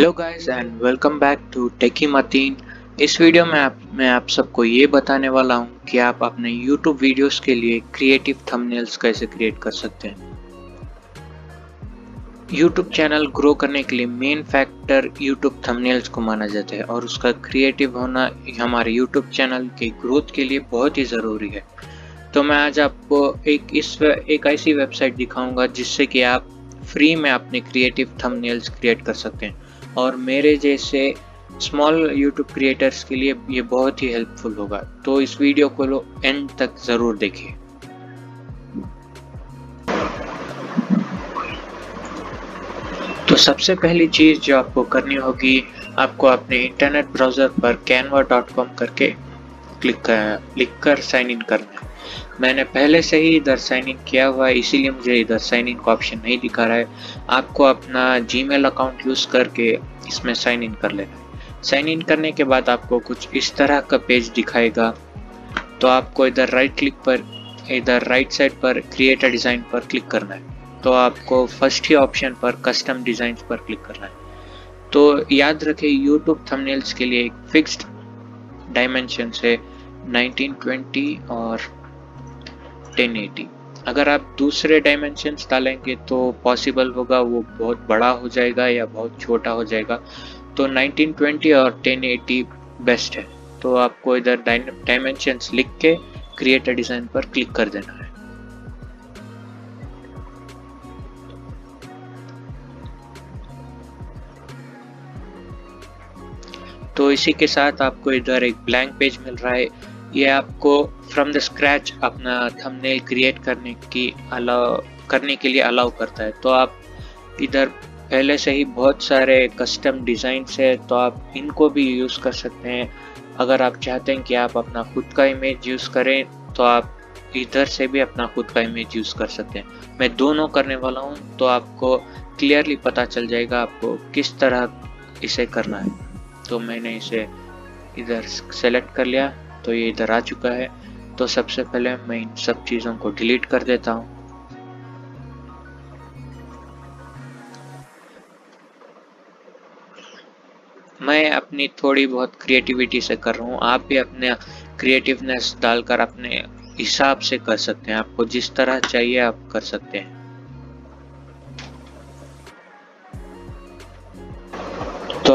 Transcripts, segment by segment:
Hello guys and welcome back to techy Mateen इस video में आप, मैं आप सबको ये बताने वाला हूँ कि आप अपने YouTube वीडियोस के लिए क्रिएटिव थंबनेल्स कैसे क्रिएट कर सकते हैं। YouTube चैनल ग्रो करने के लिए मेन फैक्टर YouTube थंबनेल्स को माना जाता है और उसका क्रिएटिव होना हमारे YouTube चैनल के ग्रोथ के लिए बहुत ही ज़रूरी है। तो मैं आज आपको एक इस एक ऐसी वेबसाइट दिखाऊँगा जिससे कि आप फ्री में अपने क्रिएटिव थंबनेल्स क्रिएट कर सकते हैं। और मेरे जैसे स्मॉल यूट्यूब क्रिएटर्स के लिए ये बहुत ही हेल्पफुल होगा। तो इस वीडियो को लो एंड तक ज़रूर देखिए। तो सबसे पहली चीज़ जो आपको करनी होगी, आपको अपने इंटरनेट ब्राउज़र पर कैनवा डॉट कॉम करके क्लिक कर लिख कर साइन इन करना है। मैंने पहले से ही इधर साइन इन किया हुआ है, इसीलिए मुझे इधर साइन इन का ऑप्शन नहीं दिखा रहा है। आपको अपना जीमेल अकाउंट यूज़ करके इसमें साइन इन कर लेना। साइन इन करने के बाद आपको कुछ इस तरह का पेज दिखाएगा। तो आपको इधर राइट क्लिक पर, इधर राइट साइड पर क्रिएट अ डिज़ाइन पर क्लिक करना है। तो आपको फ़र्स्ट ही ऑप्शन पर कस्टम डिज़ाइन पर क्लिक करना है। तो याद रखें यूट्यूब थंबनेल्स के लिए एक फिक्स्ड डायमेंशन है 1920 और 1080 अगर आप दूसरे डायमेंशंस डालेंगे तो पॉसिबल होगा, वो बहुत बड़ा हो जाएगा या बहुत छोटा हो जाएगा। तो 1920 और 1080 बेस्ट है। तो आपको इधर डायमेंशंस लिख के क्रिएट अ डिज़ाइन पर क्लिक कर देना है। तो इसी के साथ आपको इधर एक ब्लैंक पेज मिल रहा है। ये आपको फ्रॉम द स्क्रैच अपना थंबनेल क्रिएट करने की अलाउ करने के लिए अलाउ करता है। तो आप इधर पहले से ही बहुत सारे कस्टम डिज़ाइन है तो आप इनको भी यूज़ कर सकते हैं। अगर आप चाहते हैं कि आप अपना खुद का इमेज यूज़ करें तो आप इधर से भी अपना खुद का इमेज यूज़ कर सकते हैं। मैं दोनों करने वाला हूँ तो आपको क्लियरली पता चल जाएगा आपको किस तरह इसे करना है। तो मैंने इसे इधर सेलेक्ट कर लिया। तो ये इधर आ चुका है। तो सबसे पहले मैं इन सब चीज़ों को डिलीट कर देता हूँ। मैं अपनी थोड़ी बहुत क्रिएटिविटी से कर रहा हूँ। आप भी अपने क्रिएटिवनेस डालकर अपने हिसाब से कर सकते हैं। आपको जिस तरह चाहिए आप कर सकते हैं।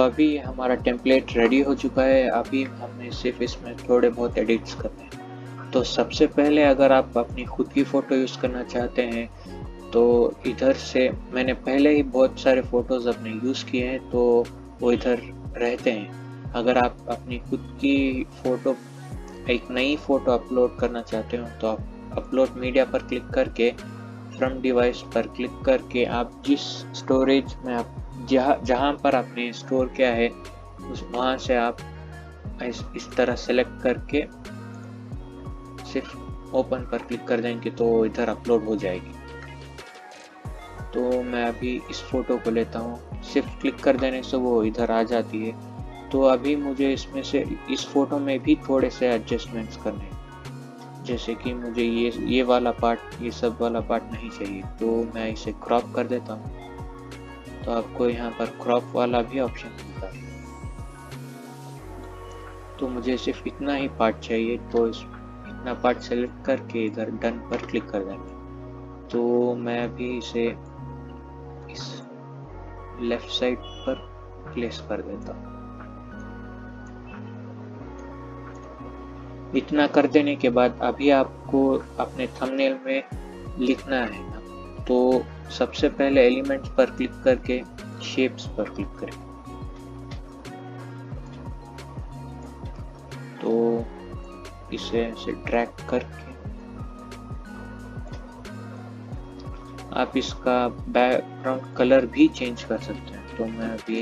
अभी हमारा टेम्पलेट रेडी हो चुका है, अभी हमें सिर्फ़ इसमें थोड़े बहुत एडिट्स करने हैं। तो सबसे पहले अगर आप अपनी खुद की फ़ोटो यूज़ करना चाहते हैं तो इधर से मैंने पहले ही बहुत सारे फ़ोटोज़ अपने यूज़ किए हैं तो वो इधर रहते हैं। अगर आप अपनी खुद की फ़ोटो एक नई फ़ोटो अपलोड करना चाहते हो तो आप अपलोड मीडिया पर क्लिक करके फ्रम डिवाइस पर क्लिक करके आप जिस स्टोरेज में आप जहाँ जहाँ पर आपने स्टोर किया है उस वहाँ से आप इस, इस तरह सेलेक्ट करके सिर्फ़ ओपन पर क्लिक कर देंगे तो इधर अपलोड हो जाएगी। तो मैं अभी इस फ़ोटो को लेता हूँ। सिर्फ़ क्लिक कर देने से वो इधर आ जाती है। तो अभी मुझे इसमें से इस फ़ोटो में भी थोड़े से एडजस्टमेंट्स करने जैसे कि मुझे ये ये वाला पार्ट ये सब वाला पार्ट नहीं चाहिए। तो मैं इसे क्रॉप कर देता हूँ। तो आपको यहाँ पर क्रॉप वाला भी ऑप्शन मिलता है। तो मुझे सिर्फ़ इतना ही पार्ट चाहिए तो इस, इतना पार्ट सेलेक्ट करके इधर डन पर क्लिक कर देंगे तो मैं अभी इसे इस लेफ़्ट साइड पर प्लेस कर देता हूँ। इतना कर देने के बाद अभी आपको अपने थंबनेल में लिखना है तो सबसे पहले एलिमेंट्स पर क्लिक करके शेप्स पर क्लिक करें। तो इसे ऐसे ड्रैग करके, आप इसका बैकग्राउंड कलर भी चेंज कर सकते हैं। तो मैं अभी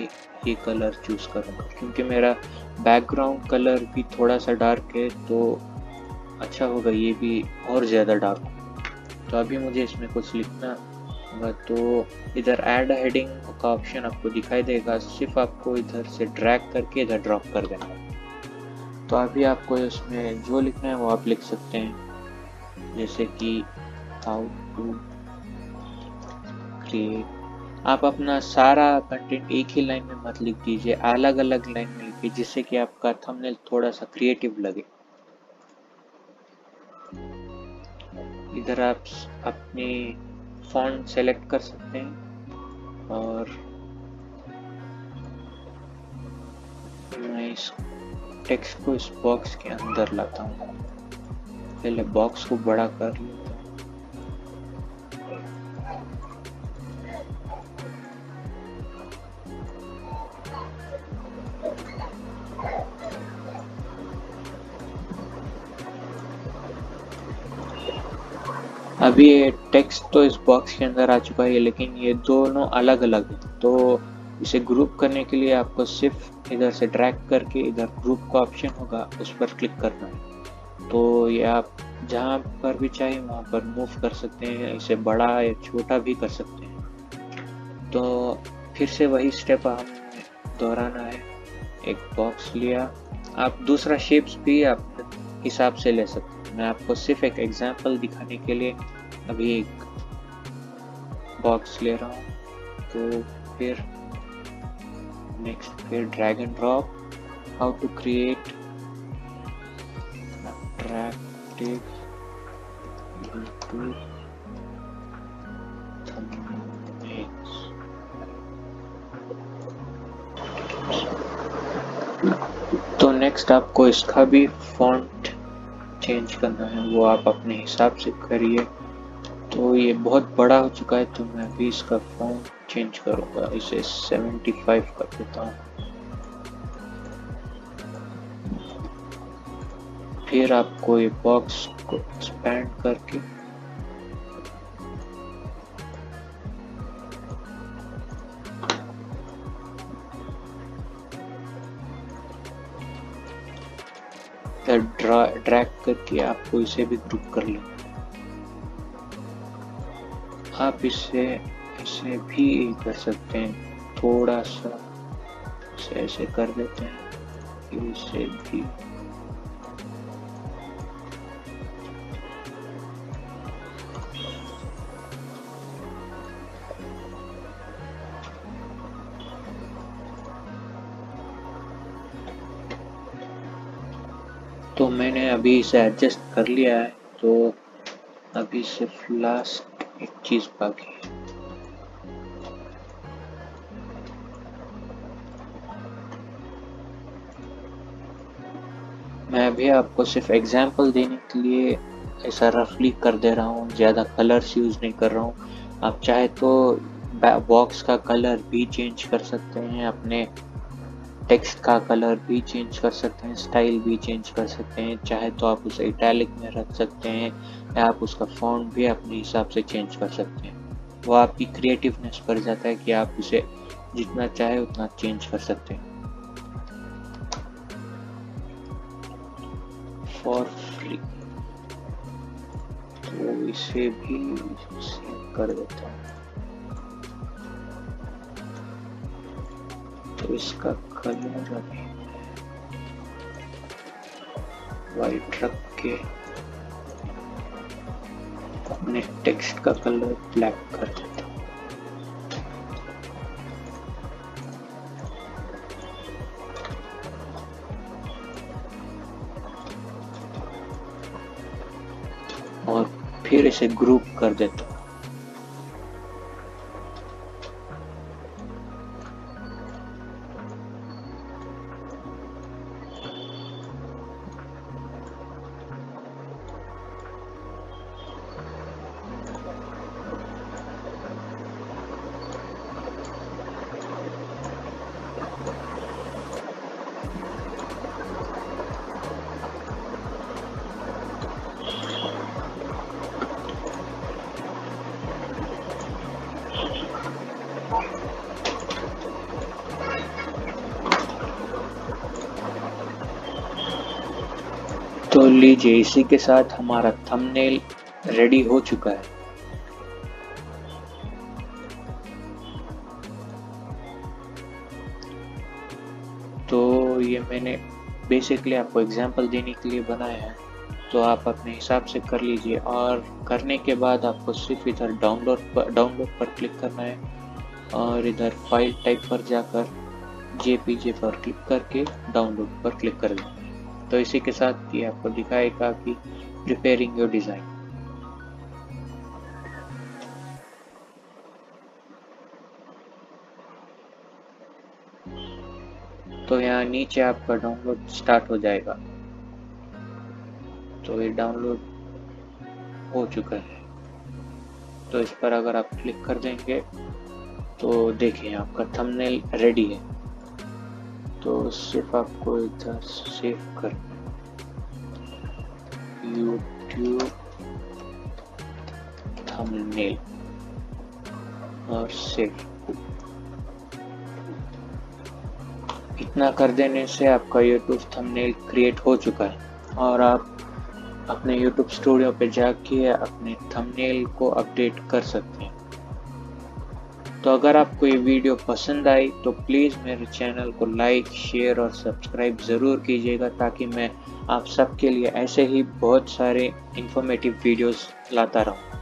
ये कलर चूज़ करूँगा। क्योंकि मेरा बैकग्राउंड कलर भी थोड़ा सा डार्क है तो अच्छा होगा, ये भी और ज़्यादा डार्क तो अभी मुझे इसमें कुछ लिखना होगा तो इधर ऐड हेडिंग का ऑप्शन आपको दिखाई देगा। सिर्फ़ आपको इधर से ड्रैग करके इधर ड्रॉप कर देना है। तो अभी आपको इसमें जो लिखना है वो आप लिख सकते हैं। जैसे कि हाउ टू क्रिएट आप अपना सारा कंटेंट एक ही लाइन में मत लिख दीजिए अलग अलग लाइन में लिखिए जिससे कि आपका थंबनेल थोड़ा सा क्रिएटिव लगे। इधर आप अपनी फॉन्ट सेलेक्ट कर सकते हैं और मैं इस टेक्स्ट को इस बॉक्स के अंदर लाता हूँ। पहले बॉक्स को बड़ा कर लेता अभी ये टेक्स्ट तो इस बॉक्स के अंदर आ चुका है, लेकिन ये दोनों अलग अलग है। तो इसे ग्रुप करने के लिए आपको सिर्फ़ इधर से ड्रैग करके इधर ग्रुप का ऑप्शन होगा, उस पर क्लिक करना है। तो ये आप जहाँ पर भी चाहे, वहाँ पर मूव कर सकते हैं, इसे बड़ा या छोटा भी कर सकते हैं। तो फिर से वही स्टेप हम दोहराना है। एक बॉक्स लिया। आप दूसरा शेप्स भी आप हिसाब से ले सकते हैं। मैं आपको सिर्फ़ एक एग्जांपल दिखाने के लिए अभी एक बॉक्स ले रहा हूँ तो फिर नेक्स्ट फिर drag and drop how to create thumbnails. तो नेक्स्ट आपको इसका भी फॉन्ट चेंज करना है, वो आप अपने हिसाब से करिए। तो ये बहुत बड़ा हो चुका है तो मैं भी इसका फॉर्म चेंज करूँगा, इसे 75 कर देता हूँ। फिर आपको ये बॉक्स को एक्सपैंड करके ड्रैग करके आपको इसे भी ग्रुप कर लें। आप इसे इसे भी कर सकते हैं। थोड़ा सा ऐसे कर देते हैं इसे भी मैंने अभी इसे एडजस्ट कर लिया है तो अभी सिर्फ़ लास्ट एक चीज़ बाकी है। मैं अभी आपको सिर्फ़ एग्जांपल देने के लिए ऐसा रफली कर दे रहा हूँ, ज़्यादा कलर्स यूज़ नहीं कर रहा हूँ। आप चाहे तो बॉक्स का कलर भी चेंज कर सकते हैं, अपने टेक्स्ट का कलर भी चेंज कर सकते हैं, स्टाइल भी चेंज कर सकते हैं, चाहे तो आप उसे इटैलिक में रख सकते हैं या आप उसका फॉन्ट भी अपने हिसाब से चेंज कर सकते हैं। वो आपकी क्रिएटिवनेस पर जाता है कि आप उसे जितना चाहे उतना चेंज कर सकते हैं। फॉर फ्री तो इसे भी कर देता हूँ। तो इसका कलर अभी वाइट रख के अपने टेक्स्ट का कलर ब्लैक कर देता हूँ। और फिर इसे ग्रुप कर देता हूँ। तो लीजिए, इसी के साथ हमारा थंबनेल रेडी हो चुका है। तो ये मैंने बेसिकली आपको एग्जांपल देने के लिए बनाया है। तो आप अपने हिसाब से कर लीजिए और करने के बाद आपको सिर्फ़ इधर डाउनलोड पर डाउनलोड पर क्लिक करना है और इधर फ़ाइल टाइप पर जाकर जेपीजे पर क्लिक करके डाउनलोड पर क्लिक कर दें तो इसी के साथ ये आपको दिखाएगा कि प्रिपेयरिंग योर डिज़ाइन तो यहाँ नीचे आपका डाउनलोड स्टार्ट हो जाएगा। तो ये डाउनलोड हो चुका है। तो इस पर अगर आप क्लिक कर देंगे तो देखिए आपका थंबनेल रेडी है। तो सिर्फ़ आपको इधर सेव कर यूट्यूब थंबनेल और सेव इतना कर देने से आपका यूट्यूब थंबनेल क्रिएट हो चुका है और आप अपने यूट्यूब स्टूडियो पे जाके अपने थंबनेल को अपडेट कर सकते हैं। तो अगर आपको ये वीडियो पसंद आई तो प्लीज़ मेरे चैनल को लाइक शेयर और सब्सक्राइब ज़रूर कीजिएगा ताकि मैं आप सबके लिए ऐसे ही बहुत सारे इन्फॉर्मेटिव वीडियोस लाता रहूँ।